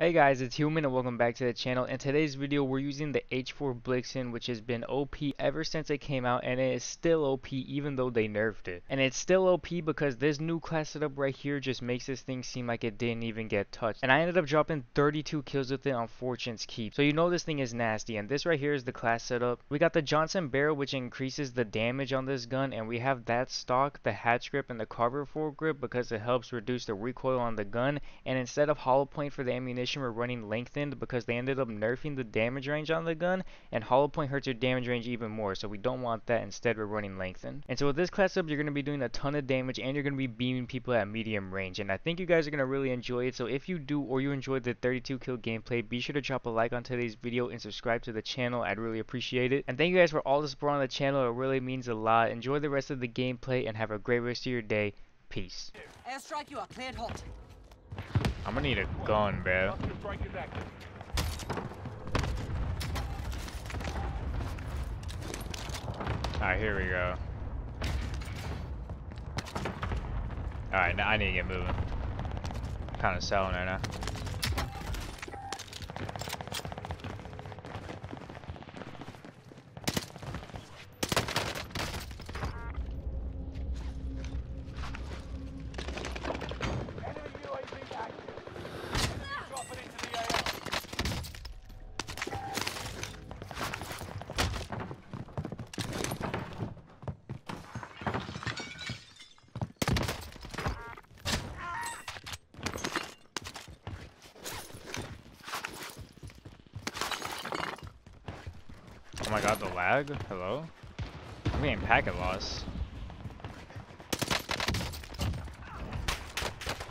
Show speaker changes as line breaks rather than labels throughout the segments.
Hey guys, it's Human and welcome back to the channel. In today's video, we're using the H4 Blixen, which has been OP ever since it came out, and it is still OP even though they nerfed it. And it's still OP because this new class setup right here just makes this thing seem like it didn't even get touched. And I ended up dropping 32 kills with it on Fortune's Keep. So you know this thing is nasty, and this right here is the class setup. We got the Johnson barrel, which increases the damage on this gun, and we have that stock, the hatch grip, and the carver foregrip because it helps reduce the recoil on the gun. And instead of hollow point for the ammunition, were running lengthened because they ended up nerfing the damage range on the gun and hollow point hurts your damage range even more so we don't want that. Instead we're running lengthened. And so with this class up you're going to be doing a ton of damage and you're going to be beaming people at medium range and I think you guys are going to really enjoy it. So if you do or you enjoyed the 32 kill gameplay be sure to drop a like on today's video and subscribe to the channel. I'd really appreciate it. And thank you guys for all the support on the channel. It really means a lot. Enjoy the rest of the gameplay and have a great rest of your day. Peace.
Airstrike, you are cleared hot.
I'm gonna need a gun, bro. Alright, here we go. Alright, now I need to get moving. Kind of selling right now. Oh my god, the lag? Hello? I'm getting packet loss.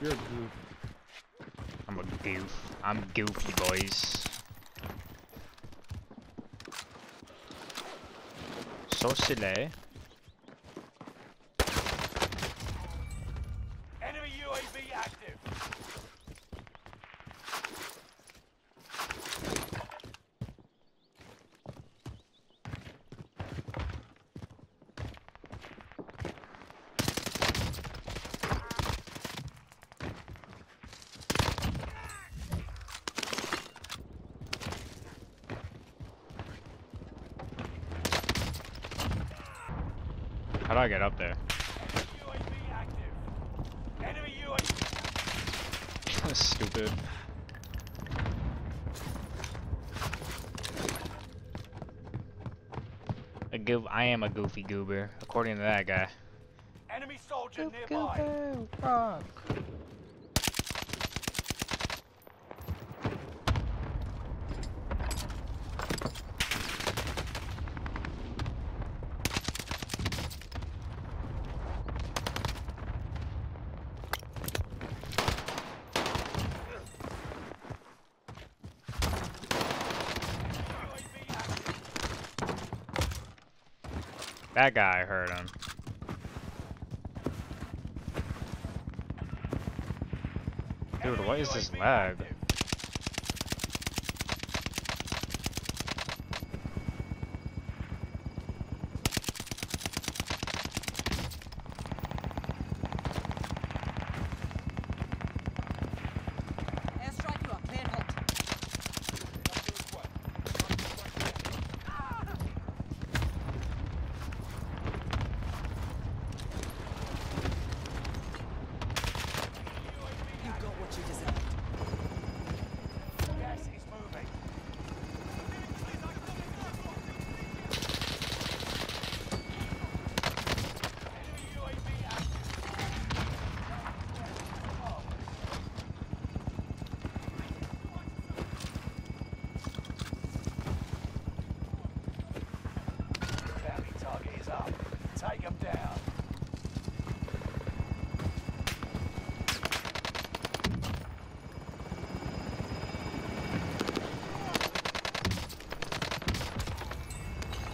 You're a goof.
I'm a goof. I'm goofy, boys. So silly.
Enemy UAV active.
How do I get up there?
UAV. Enemy UAV.
Stupid. A goof. I am a goofy goober, according to that guy.
Enemy soldier nearby.
rock.
UAV active.
That guy hurt him. Dude, what is this lag?
active.
Airstrike, you are cleared hot. You got what you deserved.
Gas is moving. Enemy UAV active. Bounty target is up. Take him down.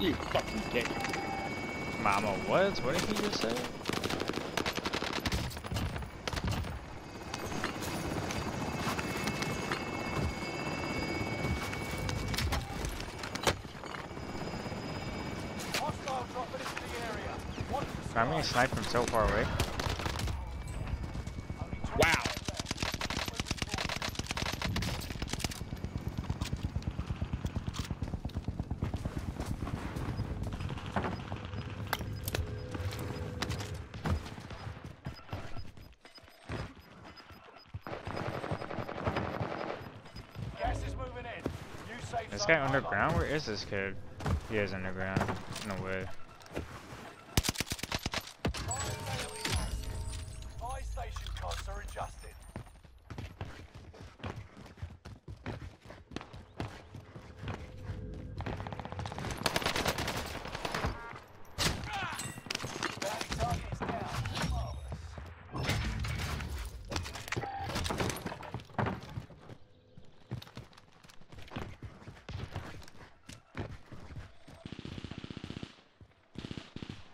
You fucking dick.
Mama, what? What did he just say? How
many
snipe from so far away?
Wow.
This guy underground? Where is this kid? He is underground. No way.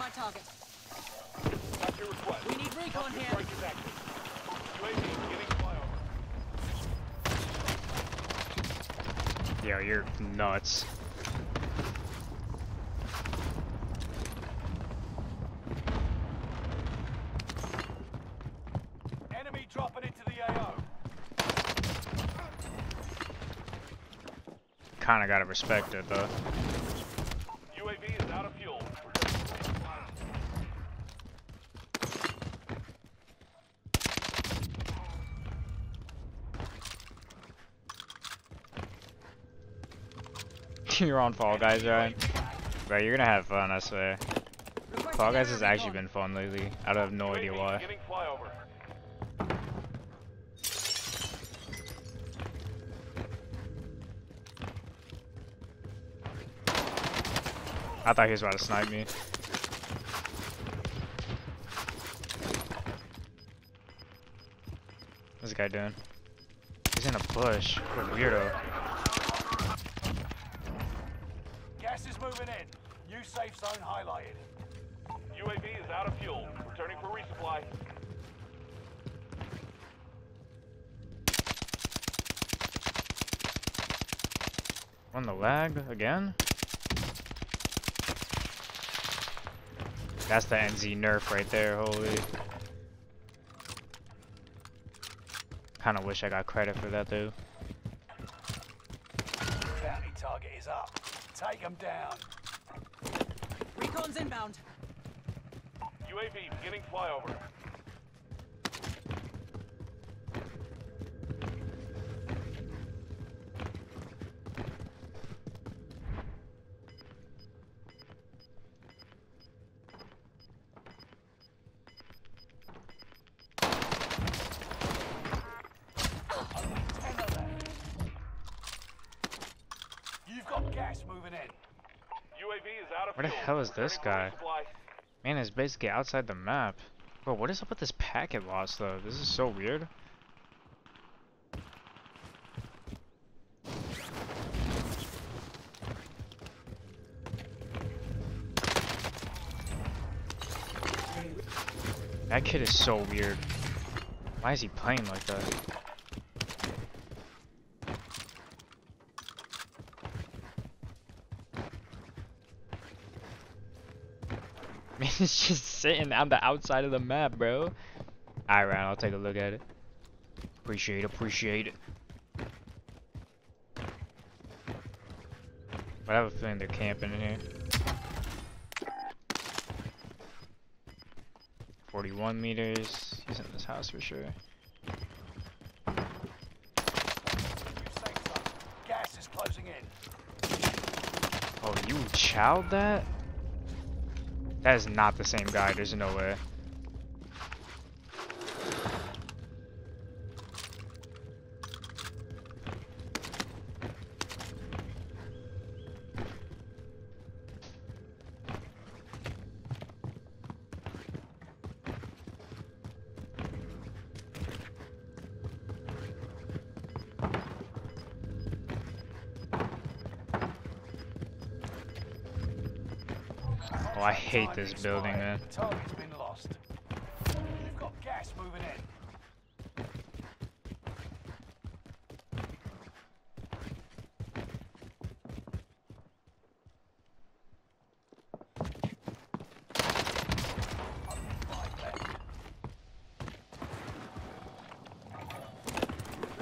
My target.
That's your request.
We need recon here.
Strike is active. UAV beginning flyover.
Yo, you're nuts.
Enemy dropping into the AO.
Kinda gotta respect it though.
UAV is out of fuel.
You're on Fall Guys, right? Bro, you're gonna have fun, I swear. Fall Guys has actually been fun lately. I don't have no idea why. I thought he was about to snipe me. What's this guy doing? He's in a bush. What a weirdo.
Gas is moving in. New safe zone highlighted. UAV is out of fuel. Returning for resupply.
On the lag again? That's the NZ nerf right there, holy. Kinda wish I got credit for that though.
Take them down.
Recon's inbound.
UAV beginning flyover. You've got gas moving in. UAV is out of
Where the hell is this guy? Man, it's basically outside the map. Bro, what is up with this packet loss though? This is so weird. That kid is so weird. Why is he playing like that? It's just sitting on the outside of the map, bro. Alright, I'll take a look at it. Appreciate appreciate it. But I have a feeling they're camping in here. 41 meters. He's in this house for sure.
New safe zone. Gas is closing in.
Oh, you chowed that? That is not the same guy, there's no way. Oh, I hate this building, man.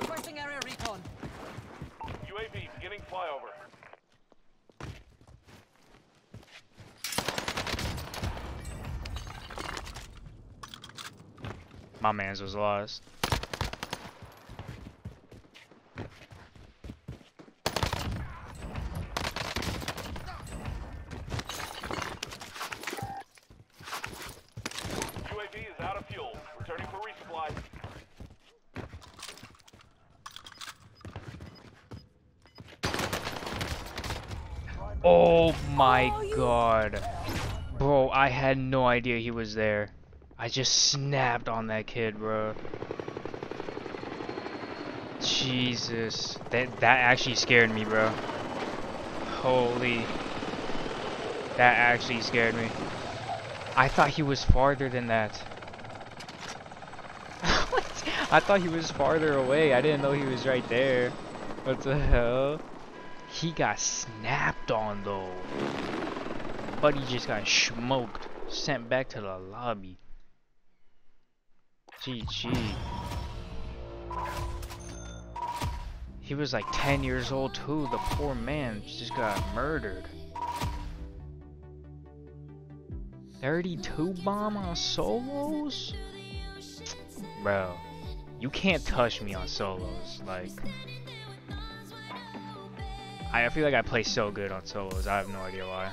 Requesting area
recon.
UAV beginning flyover.
My man's was lost.
UAV is out of fuel. Returning for resupply.
Oh my oh, god. Bro, I had no idea he was there. I just snapped on that kid, bro. Jesus. That that actually scared me, bro. Holy. That actually scared me. I thought he was farther than that. I thought he was farther away. I didn't know he was right there. What the hell? He got snapped on though. Buddy just got smoked. Sent back to the lobby. GG. He was like 10 years old too. The poor man just got murdered. 32 bomb on solos? Bro, you can't touch me on solos. Like, I feel like I play so good on solos. I have no idea why.